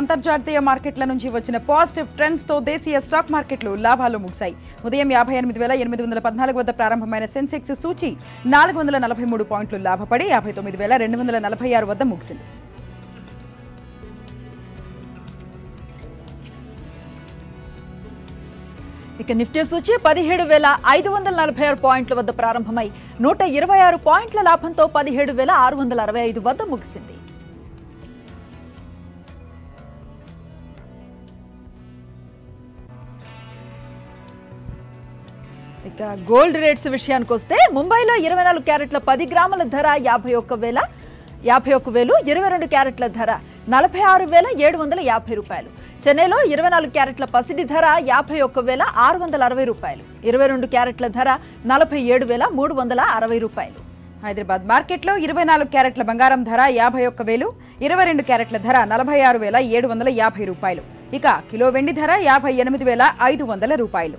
అంతర్జాతీయ మార్కెట్ల నుంచి వచ్చిన పాజిటివ్ ట్రెండ్స్తో దేశీయ స్టాక్ మార్కెట్లు లాభాలు ముగిశాయి. ఉదయం యాభై ఎనిమిది వేల ఎనిమిది వందల పద్నాలుగు వద్ద ప్రారంభమైన సెన్సెక్స్ సూచి నాలుగు వందల నలభై మూడు పాయింట్లు లాభపడి యాభై తొమ్మిది వేల రెండు వందల నలభై ఆరు వద్ద ముగిసింది. ఇక నిఫ్టీ సూచి పదిహేడు వేల ఐదు వందల నలభై ఆరు పాయింట్ల వద్ద ప్రారంభమై నూట ఇరవై ఆరు పాయింట్ల లాభంతో పదిహేడు వేల ఆరు వందల అరవై ఐదు వద్ద ముగిసింది. ఇక గోల్డ్ రేట్స్ విషయానికి వస్తే ముంబైలో ఇరవై నాలుగు క్యారెట్ల పది గ్రాముల ధర యాభై ఒక్క వేల యాభై ఒక్క వేలు ఇరవై రెండు క్యారెట్ల ధర నలభై ఆరు వేల ఏడు వందల యాభై రూపాయలు. చెన్నైలో ఇరవై నాలుగు క్యారెట్ల పసిడి ధర యాభై ఒక్క వేల ఆరు వందల అరవై రూపాయలు. ఇరవై రెండు క్యారెట్ల ధర నలభై ఏడు వేల మూడు వందల అరవై రూపాయలు. హైదరాబాద్ మార్కెట్లో ఇరవై నాలుగు క్యారెట్ల బంగారం ధర యాభై ఒక్క వేలు ఇరవై రెండు క్యారెట్ల ధర నలభై ఆరు వేల ఏడు వందల యాభై రూపాయలు. ఇక కిలో వెండి ధర యాభై ఎనిమిది వేల ఐదు వందల రూపాయలు.